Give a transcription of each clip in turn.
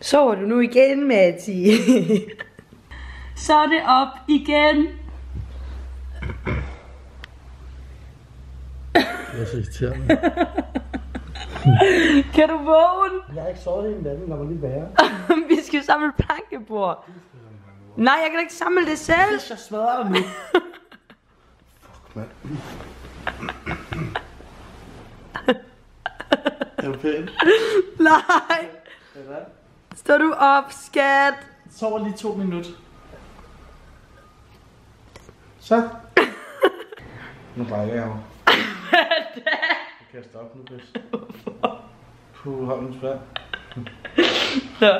Sover du nu igen, Mati? Så er det op igen. Det er så irriterende. Kan du vågne? Jeg har ikke sovet hele natten, der var lige værre. Vi skal samle plankebord. Nej, jeg kan da ikke samle det selv. Jeg smadrer dig nu. Fuck, mand. Er du pæn? Nej. Eller? Står du op, skat? Sover lige to minutter. Så. Nu brækker jeg jo. Jeg kan stoppe nu, Chris. Puh, hold spand. Nå.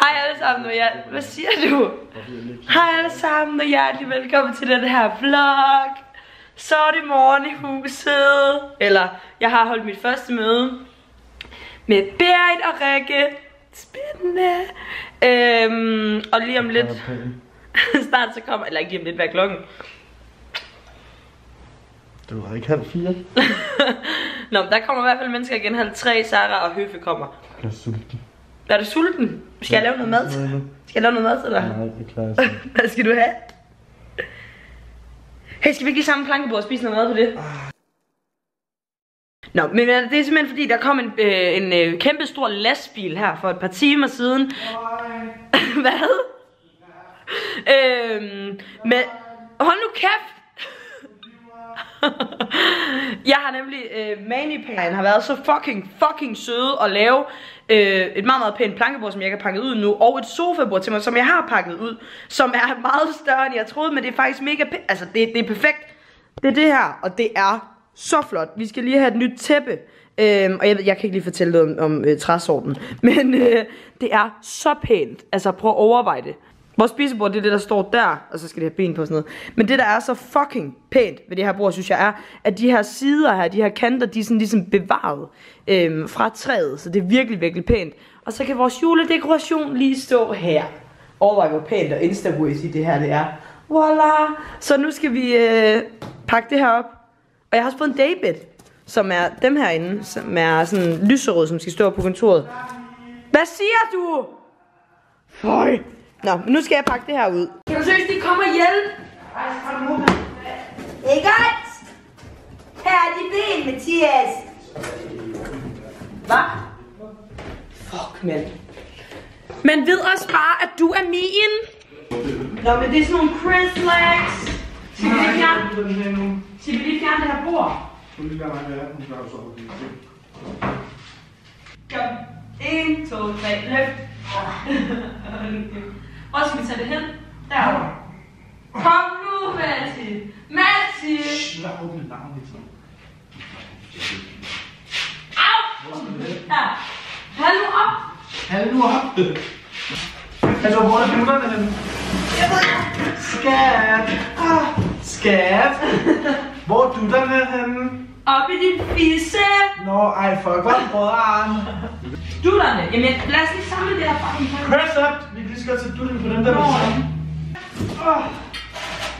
Hej alle sammen, og jeg... Hvad siger du? Hvorfor jeg lige Hej alle sammen, og hjertelig velkommen til den her vlog. Så er det morgen i huset. Eller, jeg har holdt mit første møde med Berit og Rikke. Spændende. Øhm, og lige om lidt, snart så kommer, eller ikke lige om lidt, hvad er klokken? Du har ikke halv fire? Nå, men der kommer i hvert fald mennesker igen halv tre, Sara og Høfe kommer. Jeg er sulten. Er du sulten? Skal jeg lave noget mad til. Skal jeg lave noget mad til dig? Nej, det klarer jeg. Hvad skal du have? Hey, skal vi ikke lige sammen plankebord og spise noget mad på det? Nå, men øh, det er simpelthen fordi, der kom en, øh, en øh, kæmpe stor lastbil her for et par timer siden. Hvad? øhm, med... Hold nu kæft! jeg har nemlig, øh, Manipan har været så fucking, fucking søde at lave øh, et meget, meget pænt plankebord, som jeg kan pakke ud nu, og et sofabord til mig, som jeg har pakket ud, som er meget større, end jeg troede, men det er faktisk mega pænt. Altså, det, det er perfekt. Det er det her, og det er så flot. Vi skal lige have et nyt tæppe. Øhm, og jeg, jeg kan ikke lige fortælle noget om, om øh, træsorten. Men øh, det er så pænt. Altså prøv at overveje det. Vores spisebord, det er det, der står der, og så skal det have ben på og sådan noget. Men det, der er så fucking pænt ved det her bord, synes jeg er, at de her sider her, de her kanter, de er sådan ligesom bevaret øhm, fra træet. Så det er virkelig, virkelig pænt. Og så kan vores juledekoration lige stå her. Overvej, hvor pænt og insta i det her det er. Voila! Så nu skal vi øh, pakke det her op. Og jeg har også fået en daybed, som er dem herinde, som er sådan lyserød, som skal stå på kontoret. Hvad siger du? Føj. Nå, men nu skal jeg pakke det her ud. Kan du seriøst lige komme og hjælpe? Ikke godt? Her er de ben, Mathias. Hvad? Fuck, mand. Man ved også bare, at du er min. Nå, men det er sådan nogle Chris legs. Skal vi lige fjerne, skal vi lige fjerne det her bord? Du lige lade mig være, hun klarer så op. Kom. 1, 2, 3, løft. Hvor skal vi tage det hen? Derovre. Kom nu, Matti. Matti! Lad åbne navn lidt. Au! Ja. Hold nu op. Hold nu op. Altså, hvor er dutterne henne? Jeg ved ikke. Skat. Ah, skat. Hvor er dutterne henne? Op i din fisse. Nå, ej, fuck, hvad brødren? Dutterne. Jamen, lad os lige samle det her fucking Press up. Vi kan lige godt sætte dutterne på den der. Nå. Åh.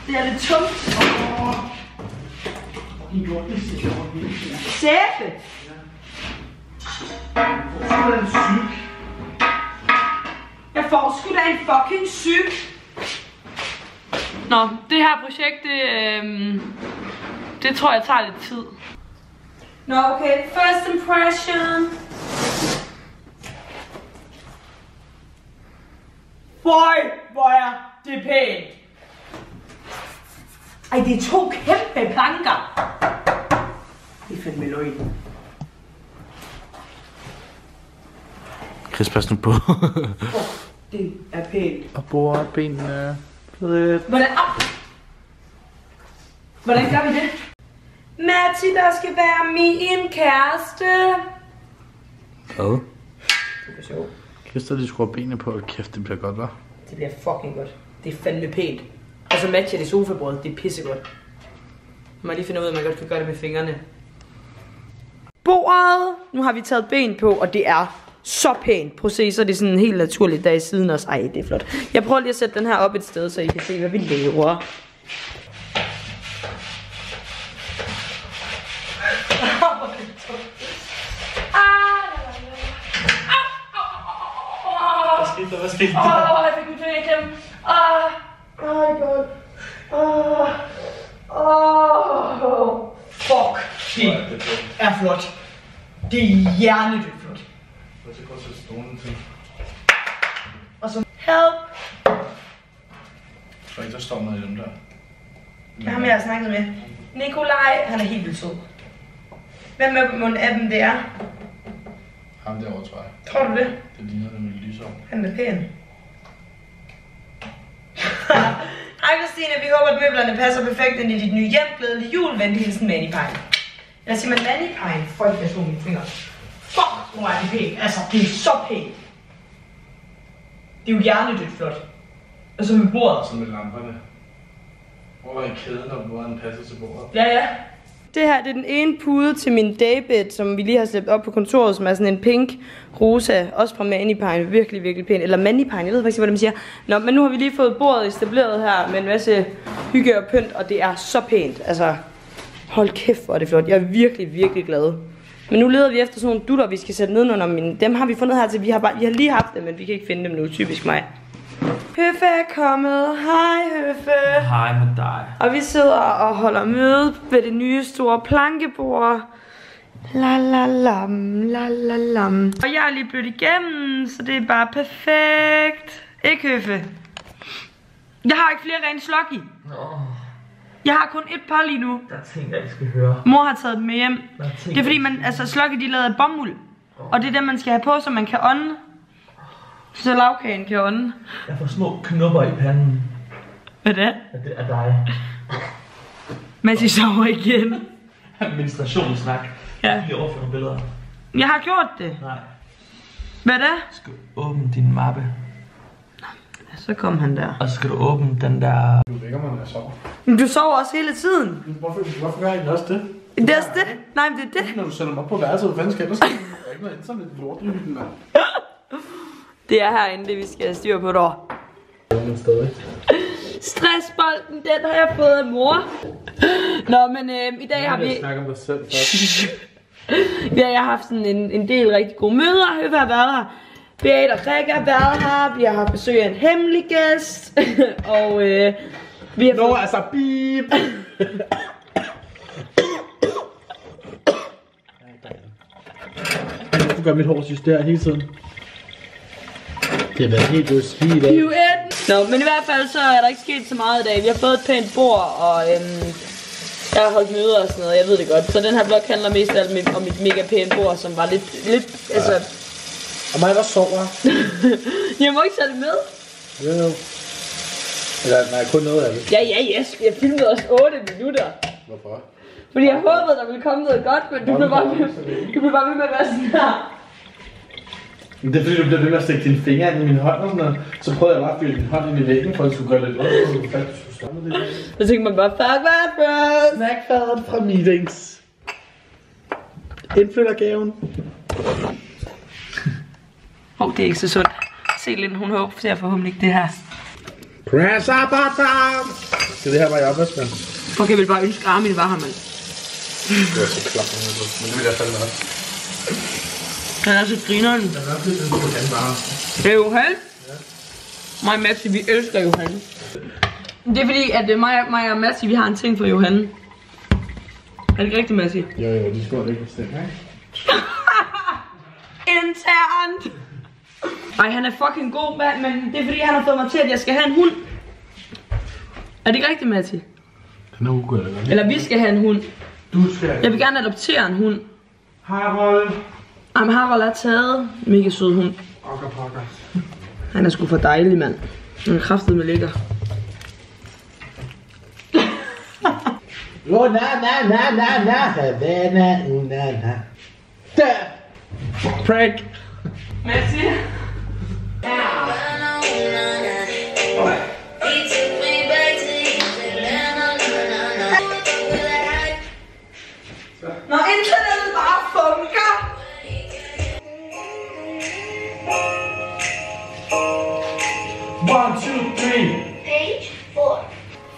Det er lidt tungt. Hele. Sæbe. Så er der en syg. Jeg får sgu da en fucking syg. Nå, det her projekt, det, øhm, det tror jeg tager lidt tid. Nå, okay. First impression. Boy, hvor er det pænt. Ej, det er to kæmpe planker. Det er fandme løgn. Chris, pas nu på. Det er pænt. Og bore benene. Fedt. Hvordan, au! Hvordan gør vi det? Matti, der skal være min kæreste. Hvad? Det er sjovt. Der lige skruer benene på. Kæft, det bliver godt, hva'? Det bliver fucking godt. Det er fandme pænt. Og så matcher det sofabordet. Det er pissegodt. Må jeg lige finde ud af, at man godt kan gøre det med fingrene. Bordet! Nu har vi taget ben på, og det er så pænt. Prøv at se, så er det sådan helt naturligt der i siden også. Ej, det er flot. Jeg prøver lige at sætte den her op et sted, så I kan se, hvad vi laver. Skete der? Hvad skete Åh, der? oh, jeg fik min finger i klemme. Ah, oh my god. Åh, åh. Fuck, det er flot. Det er hjernedødt flot. Jeg skal godt sætte stolen til. Og så help. For ikke der står noget i dem der. Det er ham, jeg har snakket med. Nikolaj, han er helt vildt sød. Hvem er mon af dem, det er? Ham derovre, tror jeg. Tror du det? Det ligner nemlig lysår. Han er pæn. Hej Christine, vi håber, at møblerne passer perfekt ind i dit nye hjem. Glædelig jul, venlig hilsen Manipine. Jeg siger, man Manipine, folk jeg slog mine fingre. Fuck, hvor er det pænt. Altså, det er så pænt. Det er jo hjernedødt flot. Og så med bordet. Og så med lamperne. Hvor er kæden, og hvor den passer til bordet? Ja, ja. Det her det er den ene pude til min daybed, som vi lige har slæbt op på kontoret, som er sådan en pink rosa, også fra Manipine, virkelig, virkelig pæn. Eller Manipine, jeg ved faktisk ikke, hvad de siger. Nå, men nu har vi lige fået bordet etableret her med en masse hygge og pynt, og det er så pænt. Altså, hold kæft, hvor er det flot. Jeg er virkelig, virkelig glad. Men nu leder vi efter sådan nogle dutter, vi skal sætte nedenunder mine. Dem har vi fundet her til. Vi har, bare, vi har lige haft dem, men vi kan ikke finde dem nu. Typisk mig. Høffe er kommet. Hej, Høffe. Hej med dig. Og vi sidder og holder møde ved det nye store plankebord. La la lam, la la lam. Og jeg er lige blødt igennem, så det er bare perfekt. Ikke høffe? Jeg har ikke flere rene slok i. Jeg har kun et par lige nu. Der er ting, jeg ikke skal høre. Mor har taget dem med hjem. Ting, Det er fordi, man, altså slokket de er lavet af bomuld. Og det er dem, man skal have på, så man kan ånde. Så lavkagen kan ånde. Jeg får små knupper i panden. Hvad er det? At det er dig. Mens I sover igen. Administrationssnak. Ja. Lige overføre nogle billeder. Jeg har gjort det. Nej. Hvad er det? Du skal åbne din mappe. Så kom han der. Og så skal du åbne den der... Du vækker mig, når jeg sover. Men du sover også hele tiden. Hvorfor, hvorfor gør jeg egentlig også det? Det er også det. Nej, men det er det. Når du sender mig op på værelset, hvad fanden skal ske? Der er ikke noget internet i lort i hyggen, mand. Det er herinde, det vi skal have styr på dog. Stressbolden, den har jeg fået af mor. Nå, men øh, i dag har vi... snakke om dig selv først. Vi har haft sådan en, en del rigtig gode møder. Høffe har været her. Beat og Rikke har været her. Vi har haft besøg af en hemmelig gæst. og øh, vi har Nå, fået... altså, beep! Du gør mit hår justere hele tiden. Det været helt. Pirouetten. Nå, men i hvert fald så er der ikke sket så meget i dag. Vi har fået et pænt bord, og øhm, jeg har holdt møder og sådan noget, jeg ved det godt. Så den her blog handler mest af alt om- om mit mega pæne bord, som var lidt, lidt altså... Og mig, der sover. Jeg må ikke tage det med. Jo, jo. Eller, nej, kun noget af det. Ja, ja, yes. Jeg filmede også 8 minutter. Hvorfor? Fordi jeg håbede, der ville komme noget godt, men du blev bare ved, du blev bare ved med at være sådan her. Men det er fordi, du bliver ved med at stikke dine fingre ind i min hånd og sådan noget. Så prøvede jeg bare at fylde din hånd ind i væggen, for at du skulle gøre lidt ondt, og du du skulle stoppe det. Så tænkte man bare, fuck hvad first. Snackfaden fra meetings. Indflyttergaven. Åh, oh, det er ikke så sundt. Se lidt, hun håber, ser forhåbentlig ikke det her. Press up, bottom! Det er det her, var jeg opvaskeren. Fuck, jeg vil bare ønske, at Armin var her, mand. Det var så klart, men det vil jeg fandme også. Han er så grineren. Jeg er også lidt ønske, at han bare... Det er Johan. Mig og Maxi, vi elsker Johan. Det er fordi, at øh, mig, mig og Maxi, vi har en ting for Johan. Er det ikke rigtigt, Maxi? Jo, jo, de skulle ikke bestemme, ikke? Internt! Ej, han er fucking god, mand, men det er fordi, han har fået mig til, at jeg skal have en hund. Er det ikke rigtigt, Maxi? Den er ugør, Eller vi skal have en hund. Du skal... Jeg vil gerne adoptere en hund. Harold. Jamen, Harald er taget. Mega sød hund. Pokker. Han er sgu for dejlig, mand. Han er kraftet med ligger. Oh, na, na, na, na, na, Havana, na! Prank! Maxi? Når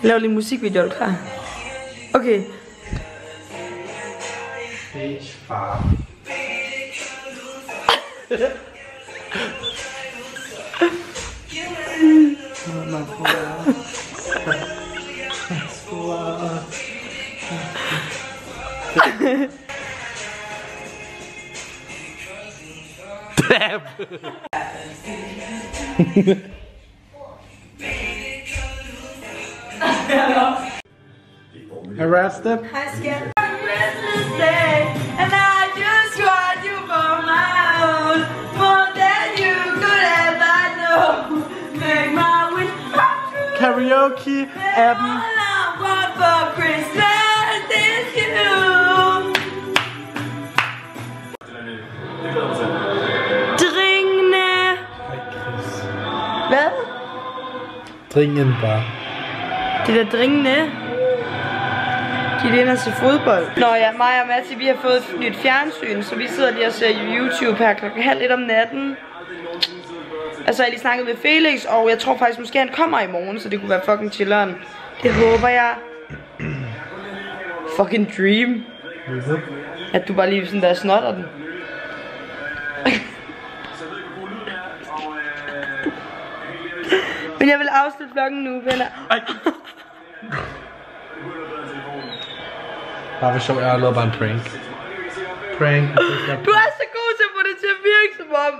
Lav lige musikvideo, er du klar? Okay. Page far. mig på Arrested? I skipped Christmas Day, and I just want you for my own. More than you could ever know. Make my wish come true. Karaoke appen. All I want for Christmas is you. Dringende. Hvad? Dringend bare. Det da dringende. Er inde og se fodbold. Nå ja, mig og Matti, vi har fået et nyt fjernsyn, så vi sidder lige og ser YouTube her klokken halv lidt om natten. Altså, jeg har lige snakket med Felix, og jeg tror faktisk, måske han kommer i morgen, så det kunne være fucking chilleren. Det håber jeg. Fucking dream. At du bare lige sådan der snotter den. Men jeg vil afslutte vloggen nu, venner. Bare for sjov, jeg har lavet bare en prank. Prank. Du er så god til at få det til at virke som om.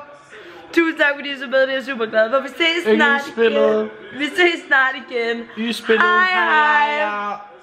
Tusind tak fordi I så med, det er jeg super glad for. Vi ses snart spillet. igen. Vi ses snart igen. Y-spillet. Hej, hej. Ja.